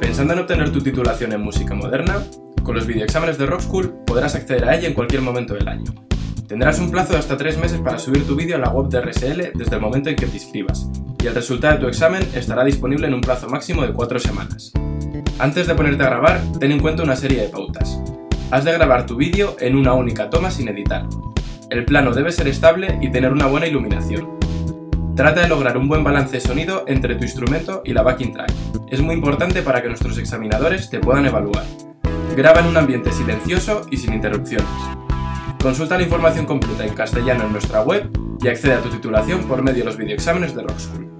¿Pensando en obtener tu titulación en música moderna? Con los videoexámenes de Rock School podrás acceder a ella en cualquier momento del año. Tendrás un plazo de hasta 3 meses para subir tu vídeo a la web de RSL desde el momento en que te inscribas, y el resultado de tu examen estará disponible en un plazo máximo de 4 semanas. Antes de ponerte a grabar, ten en cuenta una serie de pautas. Has de grabar tu vídeo en una única toma sin editar. El plano debe ser estable y tener una buena iluminación. Trata de lograr un buen balance de sonido entre tu instrumento y la backing track. Es muy importante para que nuestros examinadores te puedan evaluar. Graba en un ambiente silencioso y sin interrupciones. Consulta la información completa en castellano en nuestra web y accede a tu titulación por medio de los videoexámenes de Rock School.